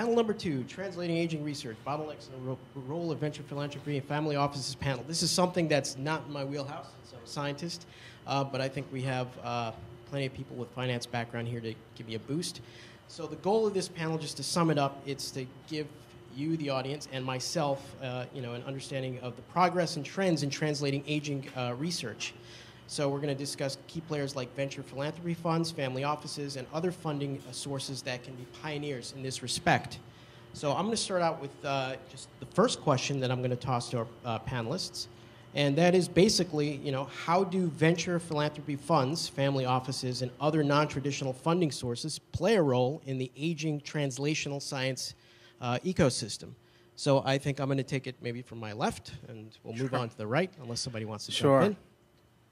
panel number two, translating aging research, bottlenecks and the role of venture philanthropy and family offices panel. This is something that's not in my wheelhouse. So I'm a scientist, uh, but I think we have uh, plenty of people with finance background here to give me a boost. So the goal of this panel, just to sum it up, it's to give you, the audience, and myself, uh, you know, an understanding of the progress and trends in translating aging uh, research. So we're going to discuss key players like venture philanthropy funds, family offices, and other funding uh, sources that can be pioneers in this respect. So I'm going to start out with uh, just the first question that I'm going to toss to our uh, panelists, and that is basically, you know, how do venture philanthropy funds, family offices, and other non-traditional funding sources play a role in the aging translational science uh, ecosystem? So I think I'm going to take it maybe from my left, and we'll move on to the right, unless somebody wants to Sure. jump in.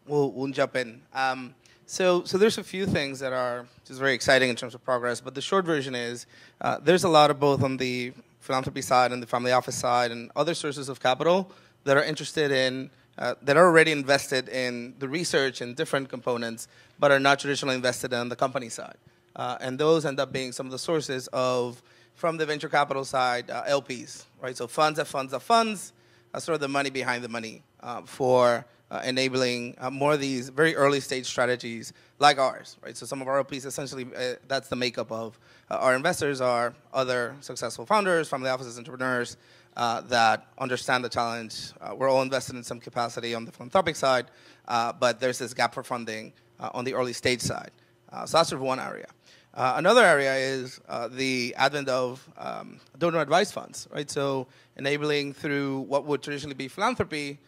We'll, we'll jump in. Um, so, so there's a few things that are just very exciting in terms of progress, but the short version is uh, there's a lot of both on the philanthropy side and the family office side and other sources of capital that are interested in, uh, that are already invested in the research and different components, but are not traditionally invested on the company side. Uh, and those end up being some of the sources of, from the venture capital side, uh, LPs, right? So funds of funds of funds, uh, sort of the money behind the money uh, for uh, enabling uh, more of these very early stage strategies like ours, right? So some of our LPs essentially uh, that's the makeup of uh, our investors are other successful founders, family offices, entrepreneurs uh, that understand the challenge. Uh, we're all invested in some capacity on the philanthropic side, but there's this gap for funding on the early stage side. So that's sort of one area. Another area is the advent of um, donor advised funds, right? So enabling through what would traditionally be philanthropy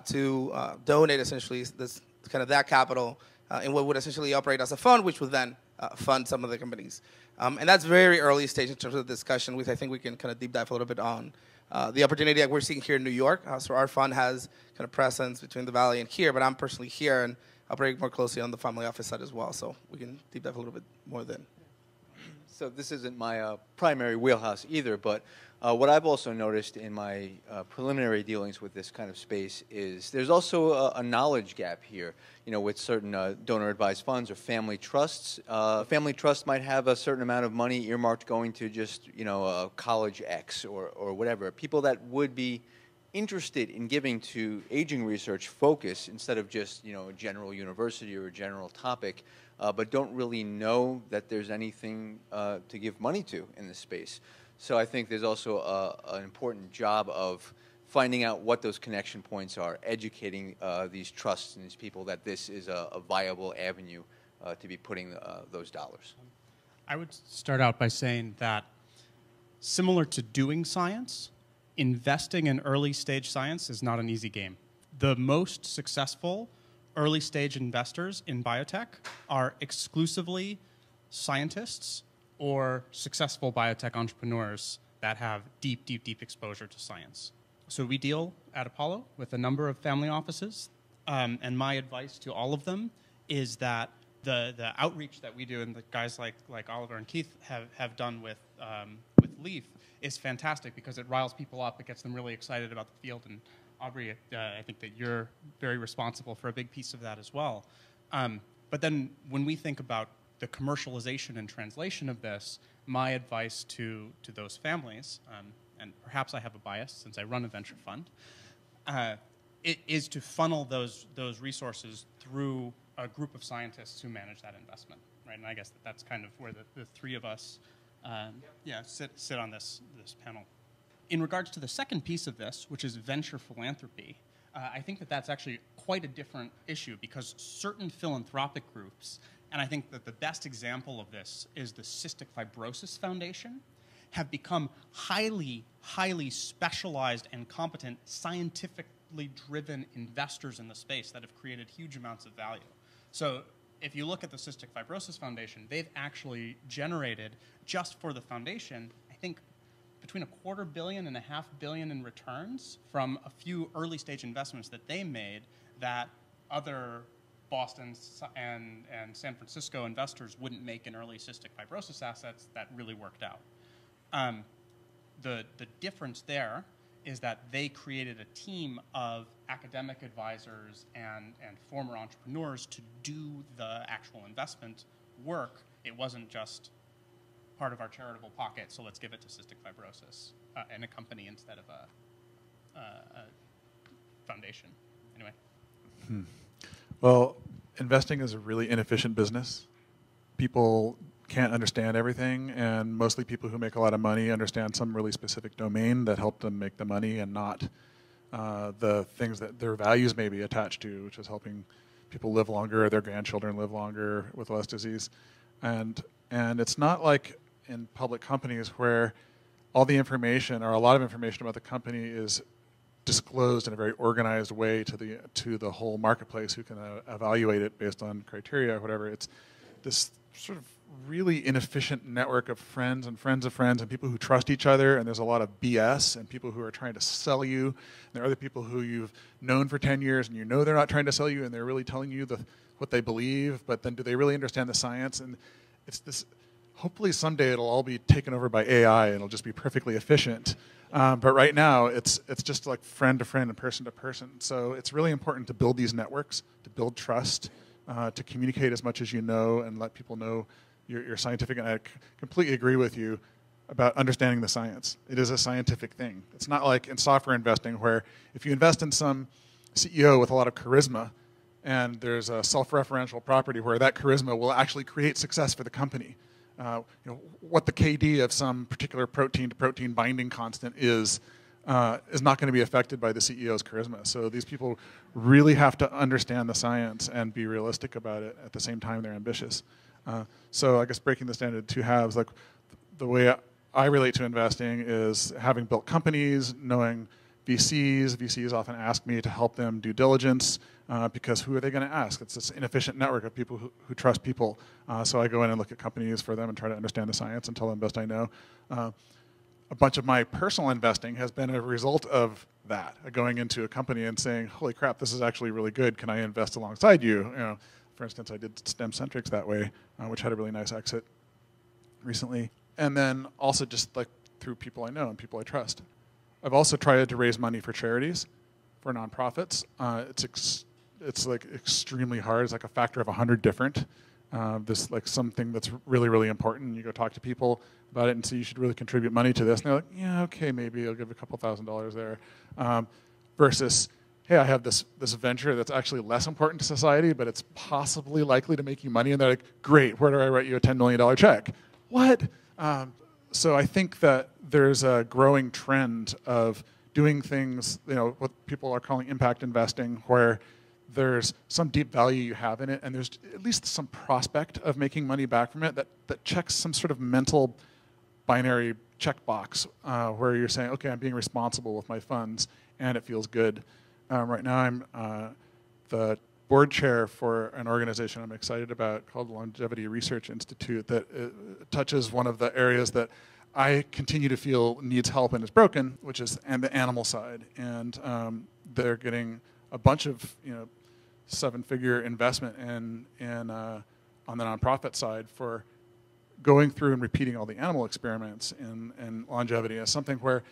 to uh, donate essentially this kind of that capital uh, in what would essentially operate as a fund, which would then uh, fund some of the companies. Um, and that's very early stage in terms of the discussion, which I think we can kind of deep dive a little bit on. Uh, the opportunity that we're seeing here in New York. Uh, so our fund has kind of presence between the Valley and here, but I'm personally here and operating more closely on the family office side as well. So we can deep dive a little bit more then. So this isn't my uh, primary wheelhouse either, but uh, what I've also noticed in my uh, preliminary dealings with this kind of space is there's also a, a knowledge gap here. You know, with certain uh, donor-advised funds or family trusts, uh, family trust might have a certain amount of money earmarked going to just you know uh, college X or or whatever. People that would be interested in giving to aging research focus instead of just you know a general university or a general topic, uh, but don't really know that there's anything uh, to give money to in this space. So I think there's also a, an important job of finding out what those connection points are, educating uh, these trusts and these people that this is a, a viable avenue uh, to be putting uh, those dollars. I would start out by saying that similar to doing science, investing in early stage science is not an easy game. The most successful early stage investors in biotech are exclusively scientists or successful biotech entrepreneurs that have deep, deep, deep exposure to science. So we deal at Apollo with a number of family offices, um, and my advice to all of them is that the, the outreach that we do and the guys like, like Oliver and Keith have, have done with, um, with Leaf is fantastic because it riles people up, it gets them really excited about the field. And Aubrey, uh, I think that you're very responsible for a big piece of that as well. Um, but then when we think about the commercialization and translation of this, my advice to, to those families, um, and perhaps I have a bias since I run a venture fund, uh, it is to funnel those, those resources through a group of scientists who manage that investment, right? And I guess that that's kind of where the, the three of us, um, yeah, sit, sit on this, this panel. In regards to the second piece of this, which is venture philanthropy, uh, I think that that's actually quite a different issue because certain philanthropic groups, and I think that the best example of this is the Cystic Fibrosis Foundation, have become highly, highly specialized and competent, scientifically driven investors in the space that have created huge amounts of value. So if you look at the Cystic Fibrosis Foundation, they've actually generated, just for the foundation, I think between a quarter billion and a half billion in returns from a few early stage investments that they made that other Boston and, and San Francisco investors wouldn't make in early cystic fibrosis assets that really worked out. Um, the, the difference there is that they created a team of academic advisors and, and former entrepreneurs to do the actual investment work. It wasn't just part of our charitable pocket, so let's give it to cystic fibrosis uh, and a company instead of a, a, a foundation. Anyway. Hmm. Well, investing is a really inefficient business. People can't understand everything, and mostly people who make a lot of money understand some really specific domain that helped them make the money and not uh, the things that their values may be attached to, which is helping people live longer, their grandchildren live longer with less disease. And, and it's not like in public companies where all the information or a lot of information about the company is disclosed in a very organized way to the to the whole marketplace who can uh, evaluate it based on criteria or whatever. It's this sort of really inefficient network of friends and friends of friends and people who trust each other and there's a lot of BS and people who are trying to sell you. And there are other people who you've known for 10 years and you know they're not trying to sell you and they're really telling you the, what they believe, but then do they really understand the science? And it's this, hopefully someday it'll all be taken over by AI and it'll just be perfectly efficient. Um, but right now, it's, it's just like friend to friend and person to person. So it's really important to build these networks, to build trust, uh, to communicate as much as you know and let people know you're, you're scientific. And I completely agree with you about understanding the science. It is a scientific thing. It's not like in software investing where if you invest in some CEO with a lot of charisma and there's a self-referential property where that charisma will actually create success for the company uh, you know, what the KD of some particular protein to protein binding constant is, uh, is not going to be affected by the CEO's charisma. So these people really have to understand the science and be realistic about it at the same time they're ambitious. Uh, so I guess breaking this down into two halves, like the way I relate to investing is having built companies, knowing VCs. VCs often ask me to help them do diligence uh, because who are they going to ask? It's this inefficient network of people who, who trust people. Uh, so I go in and look at companies for them and try to understand the science and tell them best I know. Uh, a bunch of my personal investing has been a result of that, going into a company and saying, holy crap, this is actually really good. Can I invest alongside you? you know, for instance, I did Stemcentrx that way, uh, which had a really nice exit recently. And then also just like through people I know and people I trust. I've also tried to raise money for charities, for nonprofits. Uh, it's it's like extremely hard. It's like a factor of a hundred different. Uh, this like something that's really really important. You go talk to people about it and say you should really contribute money to this, and they're like, yeah, okay, maybe I'll give a couple thousand dollars there. Um, versus, hey, I have this this venture that's actually less important to society, but it's possibly likely to make you money, and they're like, great, where do I write you a ten million dollar check? What? Um, so I think that there's a growing trend of doing things, you know, what people are calling impact investing, where there's some deep value you have in it, and there's at least some prospect of making money back from it that, that checks some sort of mental binary checkbox uh, where you're saying, okay, I'm being responsible with my funds, and it feels good. Um, right now, I'm uh, the board chair for an organization I'm excited about called the Longevity Research Institute that uh, touches one of the areas that I continue to feel needs help and is broken, which is and the animal side. And um, they're getting a bunch of you know seven-figure investment in in uh, on the nonprofit side for going through and repeating all the animal experiments in, in longevity as something where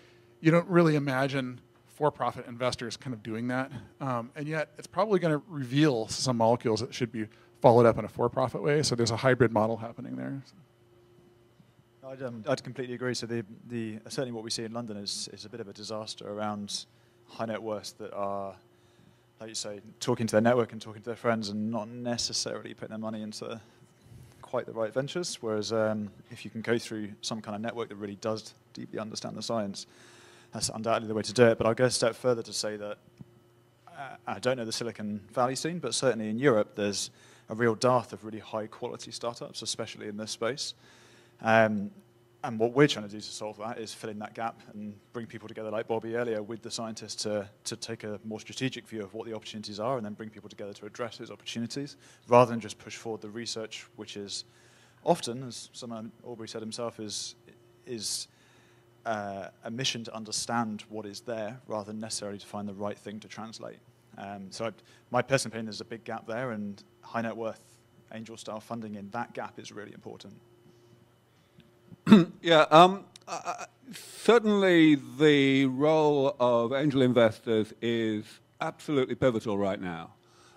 you don't really imagine for-profit investors kind of doing that. Um, and yet it's probably going to reveal some molecules that should be followed up in a for-profit way. So there's a hybrid model happening there. I'd, um, I'd completely agree. So the, the, certainly what we see in London is, is a bit of a disaster around high net worths that are, like you say, talking to their network and talking to their friends and not necessarily putting their money into quite the right ventures. Whereas um, if you can go through some kind of network that really does deeply understand the science, that's undoubtedly the way to do it. But I'll go a step further to say that uh, I don't know the Silicon Valley scene, but certainly in Europe, there's a real dearth of really high quality startups, especially in this space. Um, and what we're trying to do to solve that is fill in that gap and bring people together, like Bobby earlier, with the scientists to, to take a more strategic view of what the opportunities are and then bring people together to address those opportunities, rather than just push forward the research, which is often, as someone Aubrey said himself, is, is uh, a mission to understand what is there rather than necessarily to find the right thing to translate. Um, so I, my personal opinion, there's a big gap there, and high net worth angel style funding in that gap is really important. yeah, um, uh, certainly the role of angel investors is absolutely pivotal right now.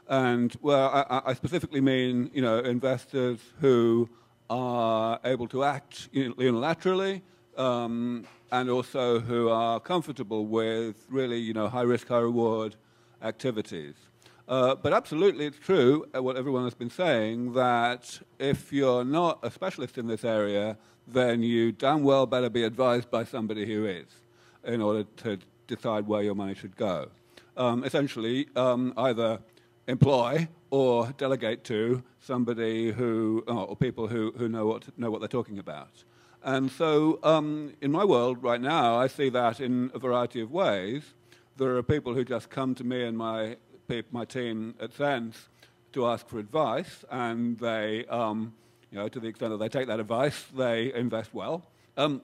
And well, I, I specifically mean, you know, investors who are able to act unilaterally um, and also who are comfortable with really, you know, high risk, high reward activities. Uh, but absolutely, it's true, uh, what everyone has been saying, that if you're not a specialist in this area, then you damn well better be advised by somebody who is in order to decide where your money should go. Um, essentially, um, either employ or delegate to somebody who, uh, or people who, who know, what, know what they're talking about. And so, um, in my world right now, I see that in a variety of ways. There are people who just come to me and my, my team at SENS to ask for advice, and they, um, you know, to the extent that they take that advice, they invest well. Um,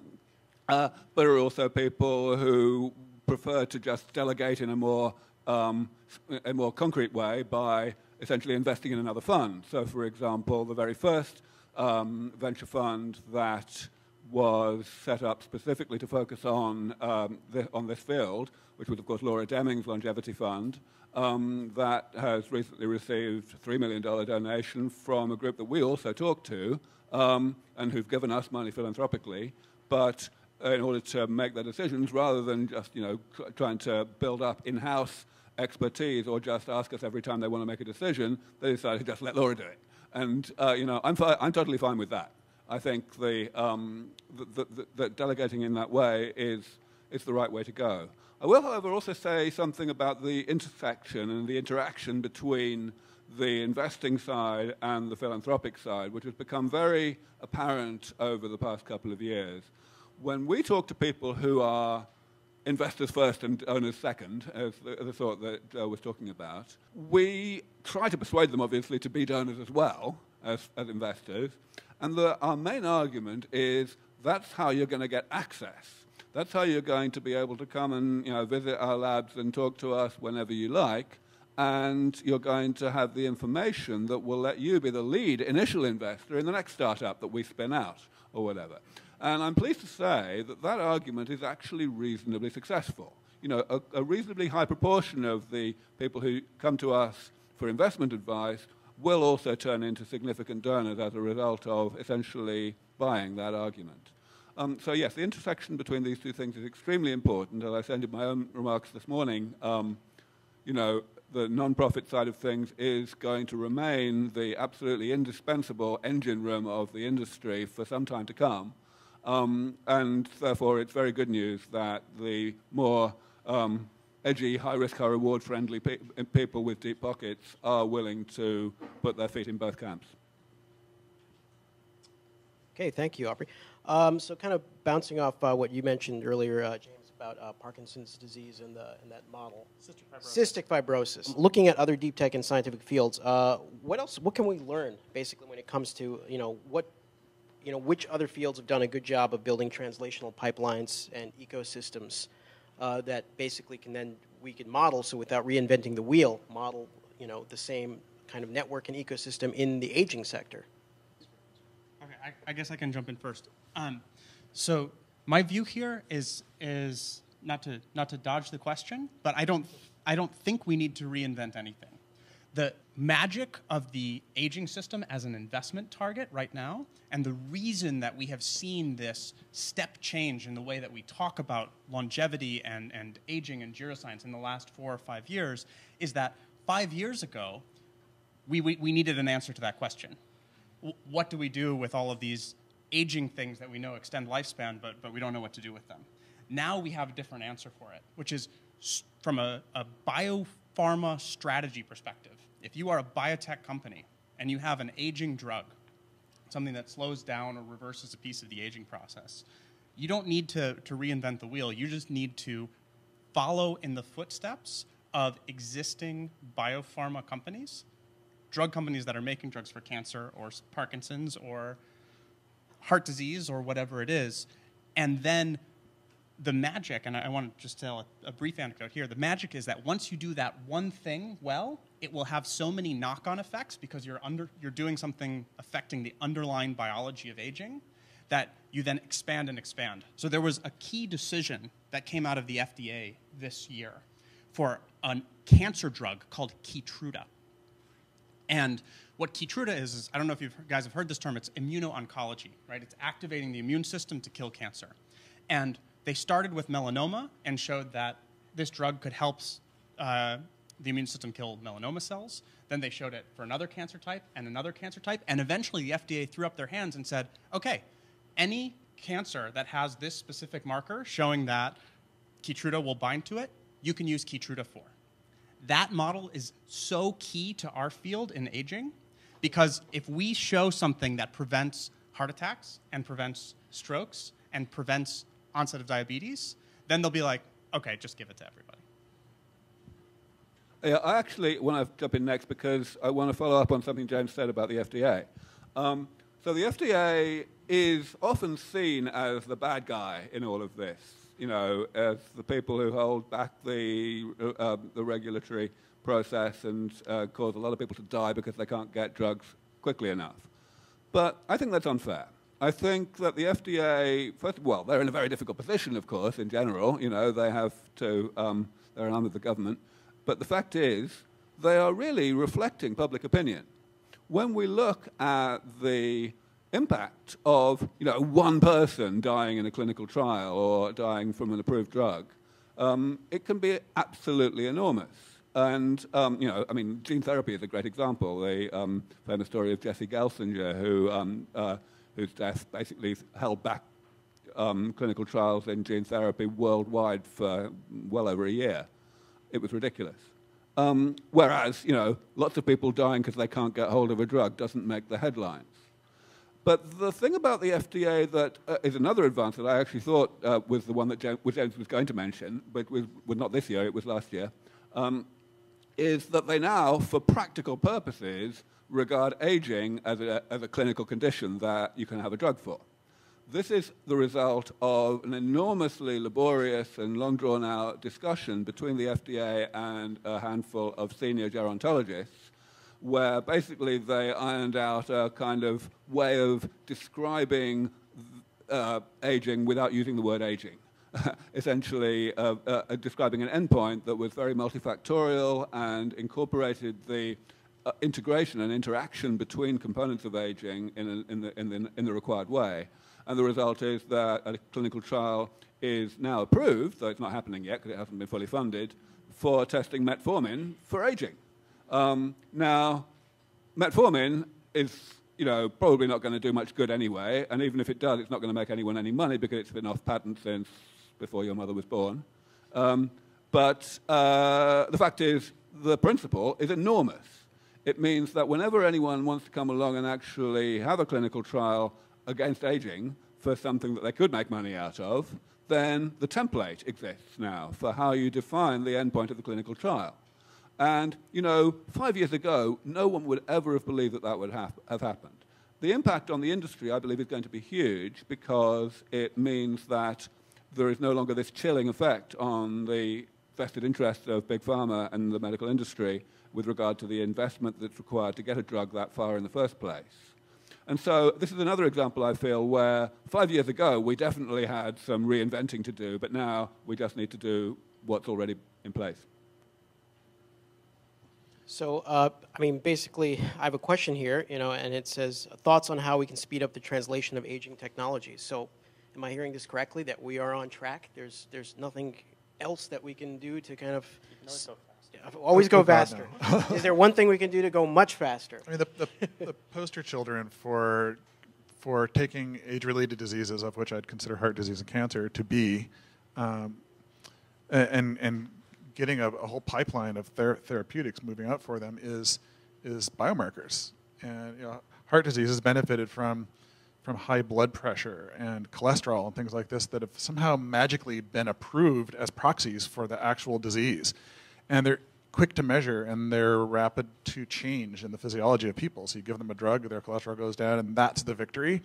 uh, but there are also people who prefer to just delegate in a more, um, a more concrete way by essentially investing in another fund. So, for example, the very first um, venture fund that was set up specifically to focus on, um, the, on this field, which was, of course, Laura Deming's longevity fund, um, that has recently received a $3 million donation from a group that we also talked to um, and who've given us money philanthropically. But in order to make their decisions, rather than just you know, trying to build up in-house expertise or just ask us every time they want to make a decision, they decided to just let Laura do it. And uh, you know, I'm, I'm totally fine with that. I think the, um, the, the, the, delegating in that way is, is the right way to go. I will, however, also say something about the intersection and the interaction between the investing side and the philanthropic side, which has become very apparent over the past couple of years. When we talk to people who are investors first and owners second, as the, the thought that Joe was talking about, we try to persuade them, obviously, to be donors as well as, as investors. And the, our main argument is that's how you're going to get access. That's how you're going to be able to come and you know, visit our labs and talk to us whenever you like. And you're going to have the information that will let you be the lead initial investor in the next startup that we spin out or whatever. And I'm pleased to say that that argument is actually reasonably successful. You know, a, a reasonably high proportion of the people who come to us for investment advice will also turn into significant donors as a result of essentially buying that argument. Um, so yes, the intersection between these two things is extremely important. As I said in my own remarks this morning, um, you know, the non-profit side of things is going to remain the absolutely indispensable engine room of the industry for some time to come. Um, and therefore, it's very good news that the more um, edgy, high risk, high reward friendly pe people with deep pockets are willing to put their feet in both camps. Okay, thank you, Aubrey. Um, so, kind of bouncing off uh, what you mentioned earlier, uh, James, about uh, Parkinson's disease and, the, and that model, cystic fibrosis. Cystic fibrosis. Looking at other deep tech and scientific fields, uh, what else? What can we learn, basically, when it comes to you know what you know which other fields have done a good job of building translational pipelines and ecosystems uh, that basically can then we can model. So without reinventing the wheel, model you know the same kind of network and ecosystem in the aging sector. Okay, I, I guess I can jump in first. Um, so my view here is is not to not to dodge the question, but I don't I don't think we need to reinvent anything. The magic of the aging system as an investment target right now, and the reason that we have seen this step change in the way that we talk about longevity and, and aging and geroscience in the last four or five years, is that five years ago, we, we, we needed an answer to that question. W- what do we do with all of these aging things that we know extend lifespan, but, but we don't know what to do with them? Now we have a different answer for it, which is from a, a biopharma strategy perspective if you are a biotech company and you have an aging drug, something that slows down or reverses a piece of the aging process, you don't need to, to reinvent the wheel. You just need to follow in the footsteps of existing biopharma companies, drug companies that are making drugs for cancer or Parkinson's or heart disease or whatever it is, and then the magic, and I, want to just tell a, a, brief anecdote here. The magic is that once you do that one thing well, it will have so many knock-on effects because you're under you're doing something affecting the underlying biology of aging that you then expand and expand. So there was a key decision that came out of the FDA this year for a cancer drug called Keytruda. And What Keytruda is, is I don't know if you guys have heard this term, it's immuno-oncology, right? It's activating the immune system to kill cancer. And they started with melanoma and showed that this drug could help uh, the immune system killed melanoma cells. Then they showed it for another cancer type and another cancer type. And eventually the FDA threw up their hands and said, okay, any cancer that has this specific marker showing that Keytruda will bind to it, you can use Keytruda for. That model is so key to our field in aging because if we show something that prevents heart attacks and prevents strokes and prevents onset of diabetes, then they'll be like, okay, just give it to everybody. Yeah, I actually want to jump in next because I want to follow up on something James said about the FDA. Um, so the FDA is often seen as the bad guy in all of this, you know, as the people who hold back the, uh, the regulatory process and uh, cause a lot of people to die because they can't get drugs quickly enough. But I think that's unfair. I think that the FDA, first, well, they're in a very difficult position, of course, in general. You know, they have to, um, they're an arm of the government. But the fact is, they are really reflecting public opinion. When we look at the impact of, you know, one person dying in a clinical trial or dying from an approved drug, um, it can be absolutely enormous. And, um, you know, I mean, gene therapy is a great example. The um, famous story of Jesse Gelsinger, who um, uh, whose death basically held back um, clinical trials in gene therapy worldwide for well over a year. It was ridiculous. Um, whereas, you know, lots of people dying because they can't get hold of a drug doesn't make the headlines. But the thing about the FDA that uh, is another advance that I actually thought uh, was the one that James, was going to mention, but was, was, not this year, it was last year, um, is that they now, for practical purposes, regard aging as a, as a clinical condition that you can have a drug for. This is the result of an enormously laborious and long drawn out discussion between the FDA and a handful of senior gerontologists, where basically they ironed out a kind of way of describing uh, aging without using the word aging. Essentially, uh, uh, describing an endpoint that was very multifactorial and incorporated the uh, integration and interaction between components of aging in, a, in, the, in, the, in the required way. And the result is that a clinical trial is now approved, though it's not happening yet because it hasn't been fully funded, for testing metformin for aging. Um, now, metformin is you know, probably not going to do much good anyway, and even if it does, it's not going to make anyone any money because it's been off patent since before your mother was born. Um, but uh, the fact is, the principle is enormous. It means that whenever anyone wants to come along and actually have a clinical trial against aging for something that they could make money out of, then the template exists now for how you define the endpoint of the clinical trial. And, you know, five years ago, no one would ever have believed that that would hap have happened. The impact on the industry, I believe, is going to be huge because it means that there is no longer this chilling effect on the vested interests of big pharma and the medical industry with regard to the investment that's required to get a drug that far in the first place. And so this is another example, I feel, where five years ago we definitely had some reinventing to do, but now we just need to do what's already in place. So, uh, I mean, basically, I have a question here, you know, and it says thoughts on how we can speed up the translation of aging technologies. So, am I hearing this correctly? That we are on track? There's there's nothing else that we can do to kind of always go faster. Is there one thing we can do to go much faster? I mean, the, the, the poster children for for taking age-related diseases, of which I'd consider heart disease and cancer, to be, um, and and getting a, a whole pipeline of ther- therapeutics moving out for them is is biomarkers. And you know, heart disease has benefited from from high blood pressure and cholesterol and things like this that have somehow magically been approved as proxies for the actual disease and they're quick to measure and they're rapid to change in the physiology of people. So you give them a drug, their cholesterol goes down, and that's the victory.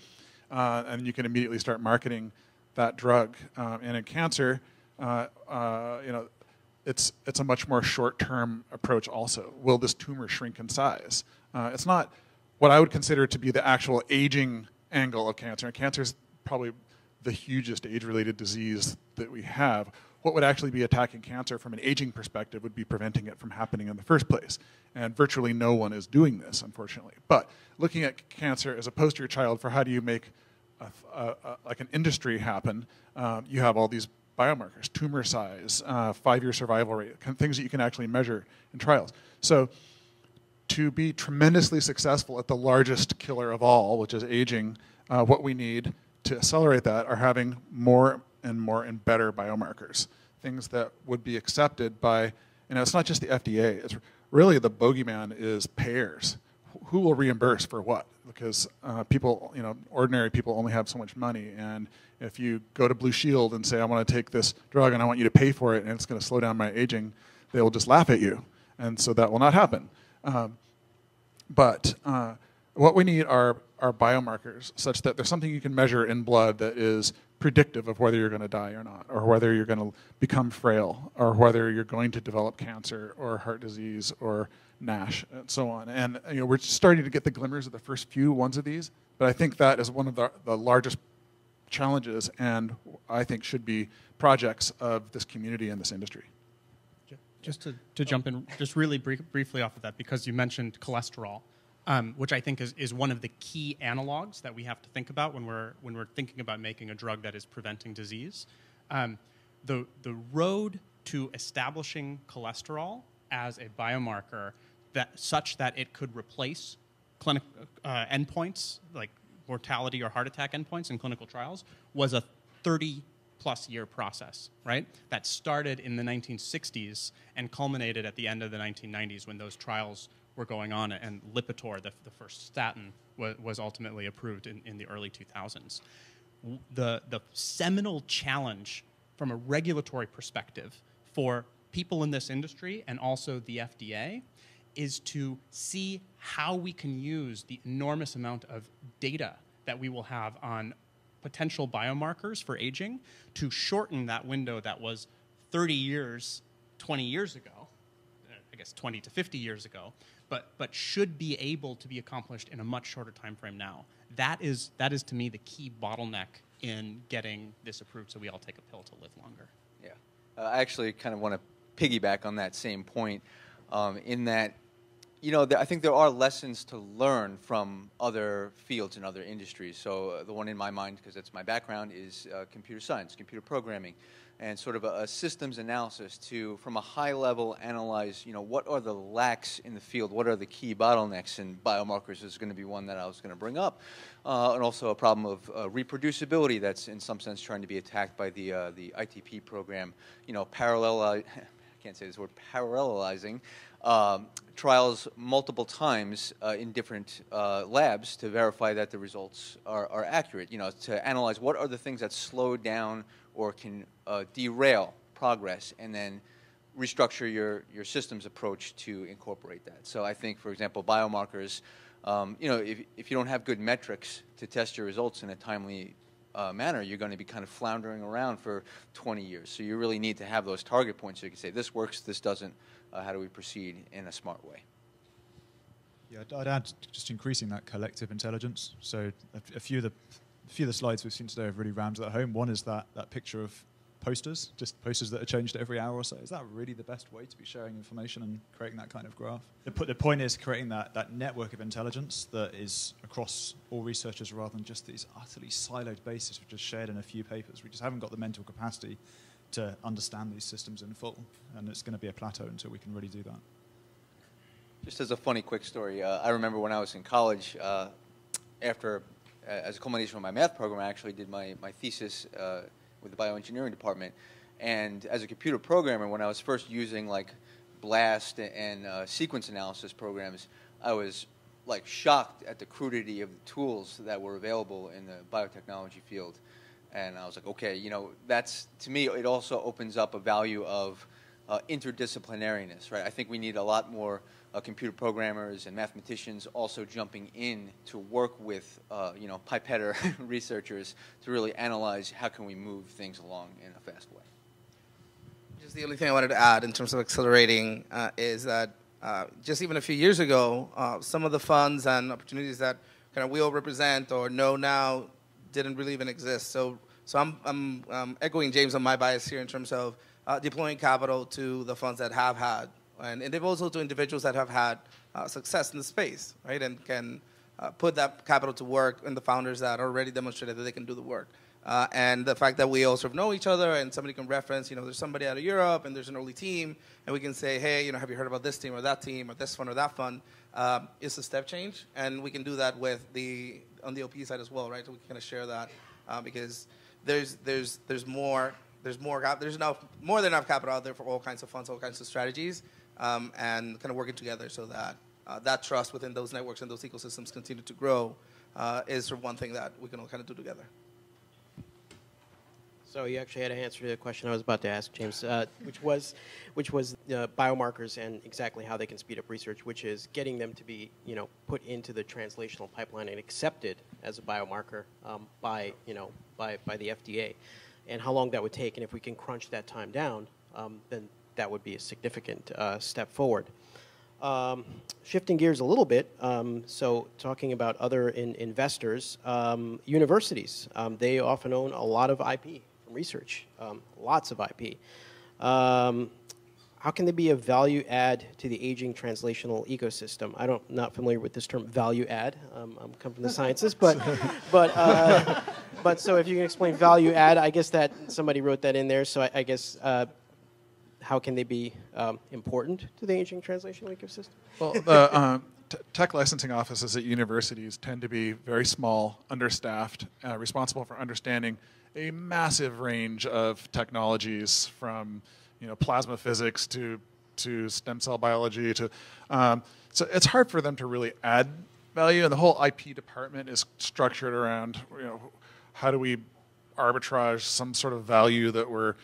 Uh, and you can immediately start marketing that drug. Um, and in cancer, uh, uh, you know, it's it's a much more short-term approach. Also, will this tumor shrink in size? Uh, it's not what I would consider to be the actual aging angle of cancer. And cancer is probably the hugest age-related disease that we have what would actually be attacking cancer from an aging perspective would be preventing it from happening in the first place. And virtually no one is doing this, unfortunately. But looking at cancer as a poster child for how do you make a, a, a, like an industry happen, um, you have all these biomarkers, tumor size, uh, five-year survival rate, things that you can actually measure in trials. So to be tremendously successful at the largest killer of all, which is aging, uh, what we need to accelerate that are having more and more and better biomarkers, things that would be accepted by, you know, it's not just the FDA, it's really the bogeyman is payers. Who will reimburse for what? Because uh, people, you know, ordinary people only have so much money, and if you go to Blue Shield and say, I want to take this drug and I want you to pay for it and it's going to slow down my aging, they will just laugh at you. And so that will not happen. Um, but uh, what we need are, are biomarkers such that there's something you can measure in blood that is predictive of whether you're going to die or not, or whether you're going to become frail, or whether you're going to develop cancer or heart disease or NASH and so on. And you know, we're starting to get the glimmers of the first few ones of these, but I think that is one of the, the largest challenges and I think should be projects of this community and this industry. Just to, to jump in, just really brief, briefly off of that, because you mentioned cholesterol, um, which I think is, is one of the key analogs that we have to think about when we're, when we're thinking about making a drug that is preventing disease. Um, the, the road to establishing cholesterol as a biomarker that, such that it could replace clinic, uh, endpoints like mortality or heart attack endpoints in clinical trials was a 30 plus year process, right? That started in the 1960s and culminated at the end of the 1990s when those trials were going on, and Lipitor, the, the first statin, was, was ultimately approved in, in the early 2000s. The, the seminal challenge from a regulatory perspective for people in this industry and also the FDA is to see how we can use the enormous amount of data that we will have on potential biomarkers for aging to shorten that window that was 30 years, 20 years ago, uh, I guess 20 to 50 years ago, but, but should be able to be accomplished in a much shorter time frame now. That is, that is to me the key bottleneck in getting this approved so we all take a pill to live longer. Yeah. Uh, I actually kind of want to piggyback on that same point um, in that you know, I think there are lessons to learn from other fields and other industries. So uh, the one in my mind, because that's my background, is uh, computer science, computer programming, and sort of a, a, systems analysis to, from a high level, analyze, you know, what are the lacks in the field, what are the key bottlenecks, and biomarkers is going to be one that I was going to bring up, uh, and also a problem of uh, reproducibility that's in some sense trying to be attacked by the uh, the ITP program. You know, parallel. I can't say this word parallelizing um, trials multiple times uh, in different uh, labs to verify that the results are, are, accurate. You know, to analyze what are the things that slow down or can uh, derail progress, and then restructure your, your systems approach to incorporate that. So I think, for example, biomarkers, um, you know, if, if you don't have good metrics to test your results in a timely uh, manner, you're going to be kind of floundering around for 20 years. So you really need to have those target points so you can say, this works, this doesn't, uh, how do we proceed in a smart way? Yeah, I'd add just increasing that collective intelligence. So a, a few of the a few of the slides we've seen today have really rammed that home. One is that that picture of posters, just posters that are changed every hour or so. Is that really the best way to be sharing information and creating that kind of graph? The, the point is creating that, that network of intelligence that is across all researchers rather than just these utterly siloed bases which are shared in a few papers. We just haven't got the mental capacity to understand these systems in full, and it's going to be a plateau until we can really do that. Just as a funny quick story, uh, I remember when I was in college, uh, after, uh, as a culmination of my math program, I actually did my, my thesis uh, with the bioengineering department. And as a computer programmer, when I was first using like BLAST and uh, sequence analysis programs, I was like shocked at the crudity of the tools that were available in the biotechnology field and I was like, okay, you know, that's to me. It also opens up a value of uh, interdisciplinariness, right? I think we need a lot more uh, computer programmers and mathematicians also jumping in to work with, uh, you know, pipetter researchers to really analyze how can we move things along in a fast way. Just the only thing I wanted to add in terms of accelerating uh, is that uh, just even a few years ago, uh, some of the funds and opportunities that kind of we all represent or know now didn't really even exist. So, so I'm, I'm um, echoing James on my bias here in terms of uh, deploying capital to the funds that have had, and, and they've also to individuals that have had uh, success in the space, right, and can uh, put that capital to work in the founders that already demonstrated that they can do the work. Uh, and the fact that we all sort of know each other and somebody can reference, you know, there's somebody out of Europe and there's an early team, and we can say, hey, you know, have you heard about this team or that team or this fund or that fund? Um, it's a step change, and we can do that with the on the OP side as well, right? So we can kind of share that uh, because there's there's there's more there's more there's enough more than enough capital out there for all kinds of funds, all kinds of strategies, um, and kind of working together so that uh, that trust within those networks and those ecosystems continue to grow uh, is one thing that we can all kind of do together. So you actually had an answer to the question I was about to ask, James, uh, which was, which was uh, biomarkers and exactly how they can speed up research, which is getting them to be, you know, put into the translational pipeline and accepted as a biomarker um, by, you know, by, by the FDA, and how long that would take, and if we can crunch that time down, um, then that would be a significant uh, step forward. Um, shifting gears a little bit, um, so talking about other in investors, um, universities, um, they often own a lot of IP from research, um, lots of IP. How can they be a value add to the aging translational ecosystem? I don't not familiar with this term value add. I'm come from the sciences, but but uh, but so if you can explain value add, I guess that somebody wrote that in there. So I, I guess uh, how can they be um, important to the aging translational ecosystem? Well, the uh, tech licensing offices at universities tend to be very small, understaffed, uh, responsible for understanding a massive range of technologies from you know plasma physics to to stem cell biology to um, so it's hard for them to really add value and the whole IP department is structured around you know how do we arbitrage some sort of value that we're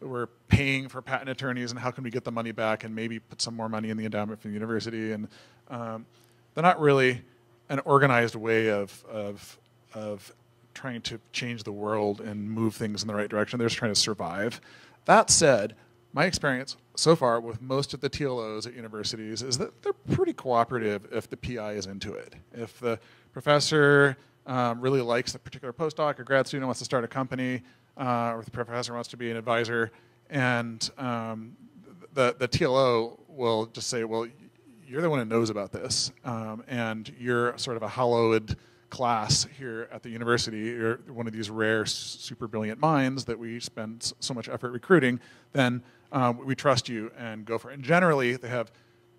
we're paying for patent attorneys and how can we get the money back and maybe put some more money in the endowment for the university and um, they're not really an organized way of, of, of trying to change the world and move things in the right direction. They're just trying to survive. That said, my experience so far with most of the TLOs at universities is that they're pretty cooperative if the PI is into it. If the professor um, really likes a particular postdoc or grad student wants to start a company, uh, or the professor wants to be an advisor, and um, the, the TLO will just say, well, you're the one who knows about this, um, and you're sort of a hallowed class here at the university, you're one of these rare, super brilliant minds that we spend so much effort recruiting, then um, we trust you and go for it. And generally, they have,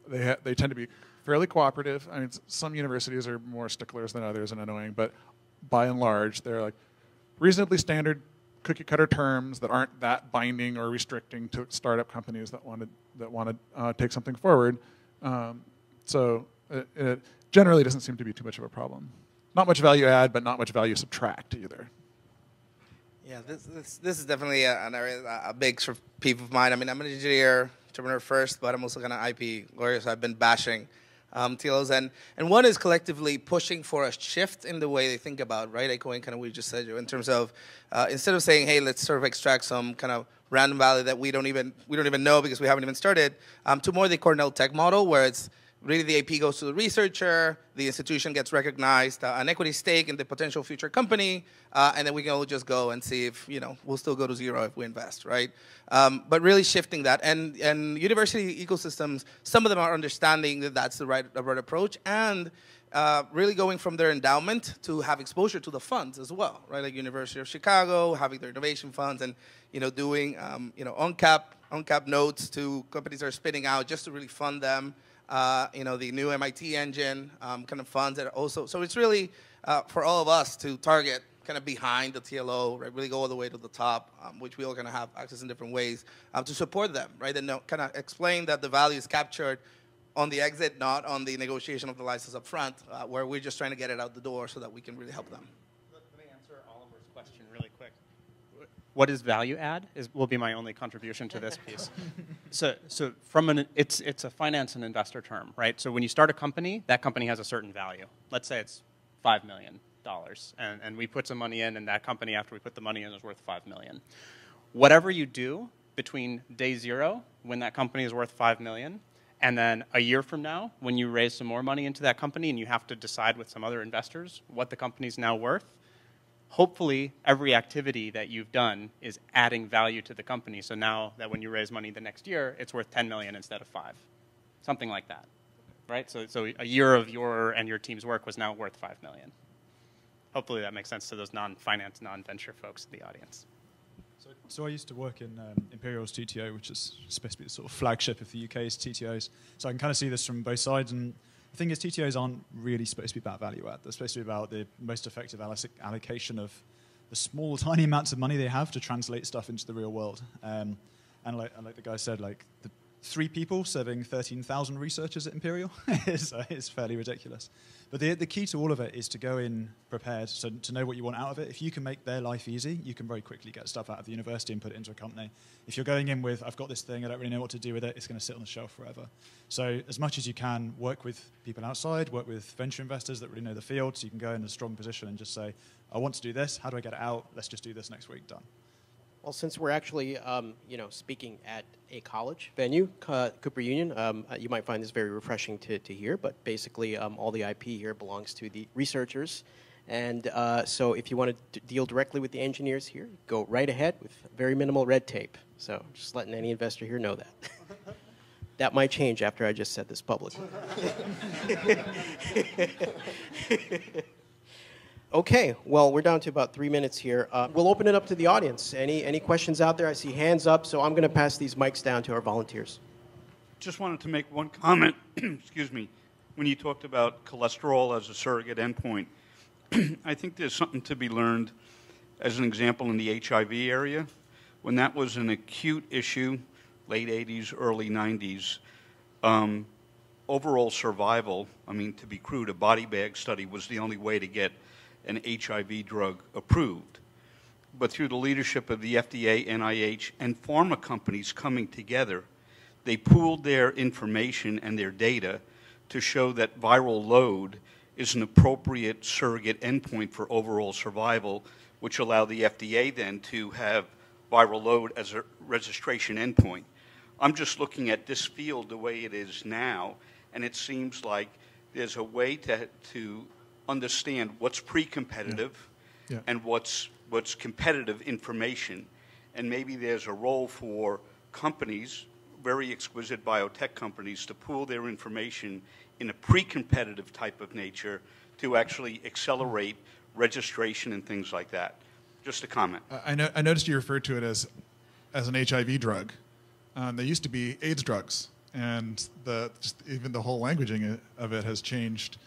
they, ha- they tend to be fairly cooperative. I mean, some universities are more sticklers than others and annoying, but by and large, they're like reasonably standard cookie cutter terms that aren't that binding or restricting to startup companies that want to that want to uh, take something forward. Um, so it, it generally doesn't seem to be too much of a problem not much value add, but not much value subtract either. Yeah, this, this, this is definitely a, a big sort of peeve of mine. I mean, I'm an engineer, entrepreneur first, but I'm also kind of IP lawyer, so I've been bashing um. And, and one is collectively pushing for a shift in the way they think about, right? Echoing kind of what you just said, in terms of uh, instead of saying, hey, let's sort of extract some kind of random value that we don't even, we don't even know because we haven't even started, um, to more the Cornell Tech model, where it's really the IP goes to the researcher, the institution gets recognized uh, an equity stake in the potential future company, uh, and then we can all just go and see if, you know, we'll still go to zero if we invest, right? Um, but really shifting that. And, and university ecosystems, some of them are understanding that that's the right, the right approach, and uh, really going from their endowment to have exposure to the funds as well, right? Like University of Chicago, having their innovation funds, and you know, doing um, you know on-cap on-cap notes to companies that are spinning out just to really fund them uh, you know, the new MIT engine um, kind of funds that also. So it's really uh, for all of us to target kind of behind the TLO, right? Really go all the way to the top, um, which we all kind of have access in different ways um, to support them, right? And kind of explain that the value is captured on the exit, not on the negotiation of the license up front, uh, where we're just trying to get it out the door so that we can really help them. What is value add is will be my only contribution to this piece. so, so from an it's it's a finance and investor term, right? So when you start a company, that company has a certain value. Let's say it's five million dollars, and, and we put some money in, and that company after we put the money in is worth 5 million. Whatever you do between day zero, when that company is worth 5 million, and then a year from now, when you raise some more money into that company and you have to decide with some other investors what the company's now worth, hopefully every activity that you've done is adding value to the company. So now that when you raise money the next year, it's worth 10 million instead of five, something like that, right? So, so a year of your and your team's work was now worth 5 million. Hopefully that makes sense to those non-finance, non-venture folks in the audience. So, so I used to work in um, Imperial's TTO, which is supposed to be the sort of flagship of the UK's TTOs. So I can kind of see this from both sides. And the thing is, TTOs aren't really supposed to be about value add. They're supposed to be about the most effective allocation of the small, tiny amounts of money they have to translate stuff into the real world. Um, and like, like the guy said, like the three people serving 13,000 researchers at Imperial is, uh, fairly ridiculous. But the, the key to all of it is to go in prepared, so to know what you want out of it. If you can make their life easy, you can very quickly get stuff out of the university and put it into a company. If you're going in with, I've got this thing, I don't really know what to do with it, it's going to sit on the shelf forever. So as much as you can, work with people outside, work with venture investors that really know the field, so you can go in a strong position and just say, I want to do this, how do I get it out? Let's just do this next week, done. Well, since we're actually, um, you know, speaking at a college venue, uh, Cooper Union, um, uh, you might find this very refreshing to, to hear, but basically um, all the IP here belongs to the researchers. And uh, so if you want to deal directly with the engineers here, go right ahead with very minimal red tape. So just letting any investor here know that. that might change after I just said this publicly. Okay, well, we're down to about three minutes here. Uh, we'll open it up to the audience. Any, any questions out there? I see hands up, so I'm going to pass these mics down to our volunteers. Just wanted to make one comment, excuse me, when you talked about cholesterol as a surrogate endpoint. I think there's something to be learned as an example in the HIV area. When that was an acute issue, late 80s, early 90s, um, overall survival, I mean, to be crude, a body bag study was the only way to get an HIV drug approved. But through the leadership of the FDA, NIH, and pharma companies coming together, they pooled their information and their data to show that viral load is an appropriate surrogate endpoint for overall survival, which allowed the FDA then to have viral load as a registration endpoint. I'm just looking at this field the way it is now, and it seems like there's a way to, to understand what's pre-competitive yeah. Yeah. and what's what's competitive information, and maybe there's a role for companies, very exquisite biotech companies, to pool their information in a pre-competitive type of nature to actually accelerate registration and things like that. Just a comment. I, know, I noticed you referred to it as as an HIV drug. Um, they used to be AIDS drugs, and the even the whole languaging of it has changed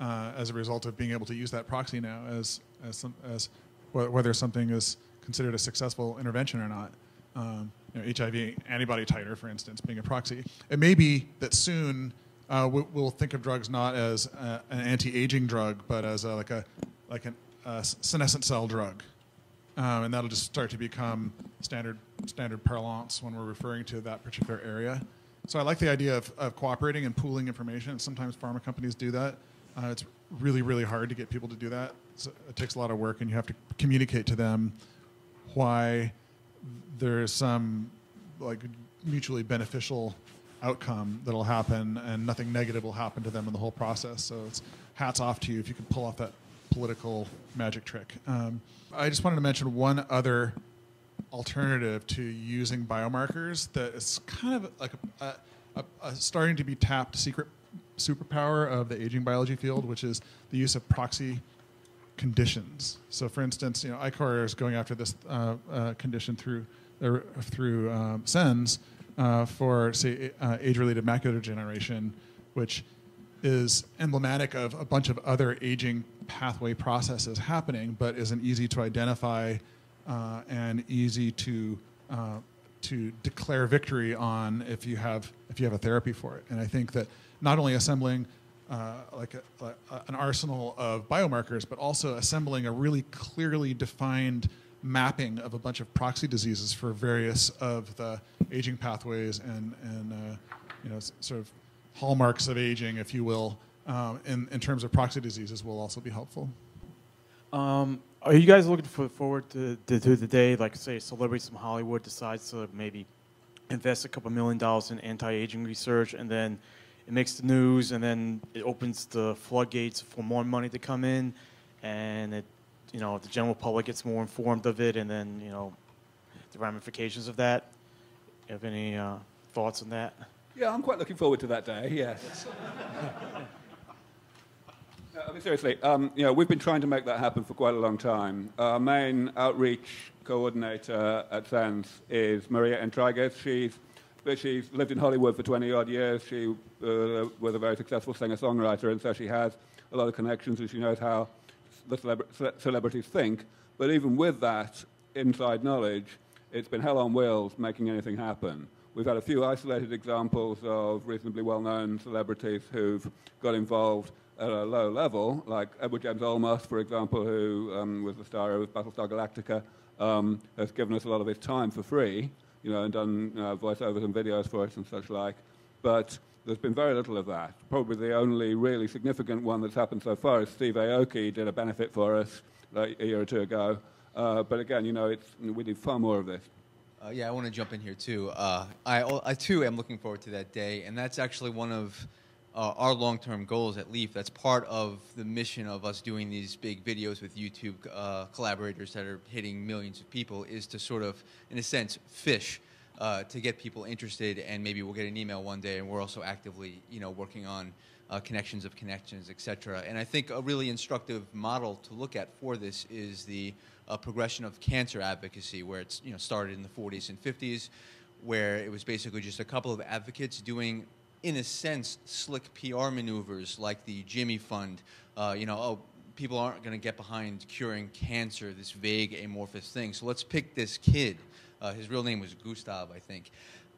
uh, as a result of being able to use that proxy now as as, some, as whether something is considered a successful intervention or not. Um, you know, HIV antibody titer, for instance, being a proxy. It may be that soon uh, we, will think of drugs not as uh, an anti-aging drug, but as a, like a like an, a senescent cell drug, um, and that'll just start to become standard standard parlance when we're referring to that particular area. So I like the idea of, of cooperating and pooling information. Sometimes pharma companies do that. Uh, it's really, really hard to get people to do that. So it takes a lot of work, and you have to communicate to them why there is some like mutually beneficial outcome that'll happen, and nothing negative will happen to them in the whole process. So it's hats off to you if you can pull off that political magic trick. Um, I just wanted to mention one other alternative to using biomarkers that is kind of like a, a, a starting to be tapped secret superpower of the aging biology field, which is the use of proxy conditions. So, for instance, you know, Ichor is going after this uh, uh, condition through uh, through um, SENS uh, for, say, uh, age-related macular degeneration, which is emblematic of a bunch of other aging pathway processes happening, but isn't easy to identify and easy to to declare victory on if you have if you have a therapy for it. And I think that not only assembling uh, like a, a, an arsenal of biomarkers, but also assembling a really clearly defined mapping of a bunch of proxy diseases for various of the aging pathways and, and uh, you know, sort of hallmarks of aging, if you will, um, in, in terms of proxy diseases will also be helpful. Um, are you guys looking for, forward to, to, to, the day, like say, celebrities from Hollywood decides to maybe invest a couple million dollars in anti-aging research and then it makes the news, and then it opens the floodgates for more money to come in, and it you know the general public gets more informed of it, and then you know the ramifications of that. You have any uh, thoughts on that? Yeah, I'm quite looking forward to that day, yes. No, I mean, seriously, um, you know, we've been trying to make that happen for quite a long time. Our main outreach coordinator at SENS is Maria Entraigues. She's, she's lived in Hollywood for 20 odd years. She uh, was a very successful singer songwriter, and so she has a lot of connections and she knows how the celebra- celebrities think. But even with that inside knowledge, it's been hell on wheels making anything happen. We've had a few isolated examples of reasonably well known celebrities who've got involved at a low level, like Edward James Olmos, for example, who um, was the star of Battlestar Galactica, um, has given us a lot of his time for free, you know, and done uh, voiceovers and videos for us and such like. But there's been very little of that. Probably the only really significant one that's happened so far is Steve Aoki did a benefit for us like a year or two ago. Uh, but again, you know, we need far more of this. Uh, yeah, I want to jump in here too. Uh, I, I too am looking forward to that day, and that's actually one of uh, our long-term goals at Leaf. That's part of the mission of us doing these big videos with YouTube uh, collaborators that are hitting millions of people. Is to sort of, in a sense, fish uh, to get people interested, and maybe we'll get an email one day, and we're also actively, you know, working on uh, connections of connections, et cetera. And I think a really instructive model to look at for this is the uh, progression of cancer advocacy, where it's you know started in the 40s and 50s, where it was basically just a couple of advocates doing in a sense, slick PR maneuvers like the Jimmy Fund. Uh, you know, oh, people aren't going to get behind curing cancer, this vague, amorphous thing. So let's pick this kid. Uh, his real name was Gustav, I think.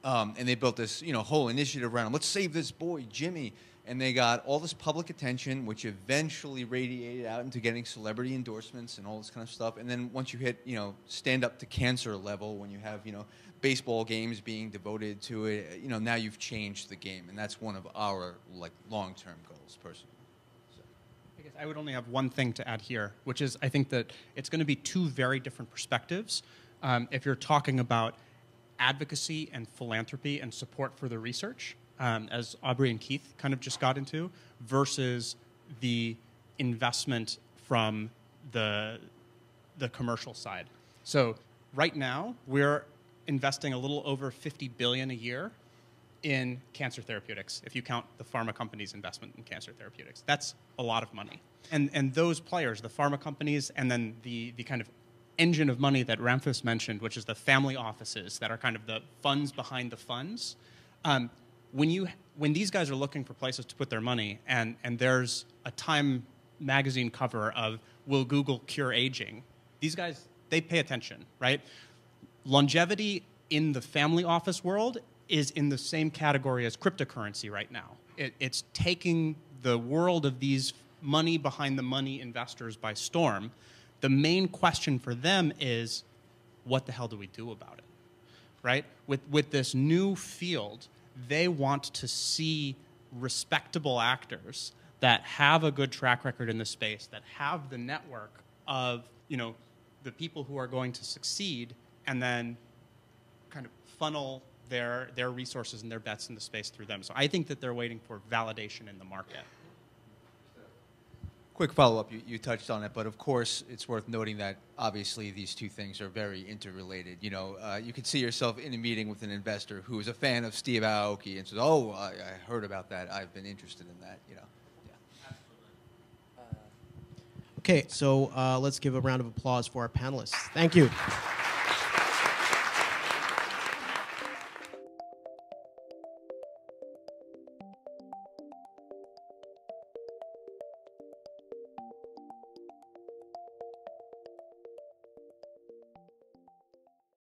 Um, and they built this, you know, whole initiative around him. Let's save this boy, Jimmy. And they got all this public attention, which eventually radiated out into getting celebrity endorsements and all this kind of stuff. And then once you hit, you know, stand up to cancer level, when you have, you know, baseball games being devoted to it. You know, now you've changed the game, and that's one of our like long-term goals, personally. So. I guess I would only have one thing to add here, which is I think that it's going to be two very different perspectives. Um, if you're talking about advocacy and philanthropy and support for the research, um, as Aubrey and Keith kind of just got into, versus the investment from the the commercial side. So right now we're investing a little over 50 billion a year in cancer therapeutics if you count the pharma companies investment in cancer therapeutics. That's a lot of money. And and those players the pharma companies and then the the kind of engine of money that Ramphis mentioned which is the family offices that are kind of the funds behind the funds um, when you when these guys are looking for places to put their money and and there's a time magazine cover of will google cure aging? These guys they pay attention right longevity in the family office world is in the same category as cryptocurrency right now. It, it's taking the world of these money behind the money investors by storm. The main question for them is what the hell do we do about it? Right? With, with this new field, they want to see respectable actors that have a good track record in the space, that have the network of, you know, the people who are going to succeed and then kind of funnel their, their resources and their bets in the space through them. So I think that they're waiting for validation in the market. Quick follow up, you, you touched on it, but of course, it's worth noting that obviously these two things are very interrelated. You know, uh, you could see yourself in a meeting with an investor who is a fan of Steve Aoki and says, Oh, I, I heard about that. I've been interested in that. You know, Okay, so uh, let's give a round of applause for our panelists. Thank you.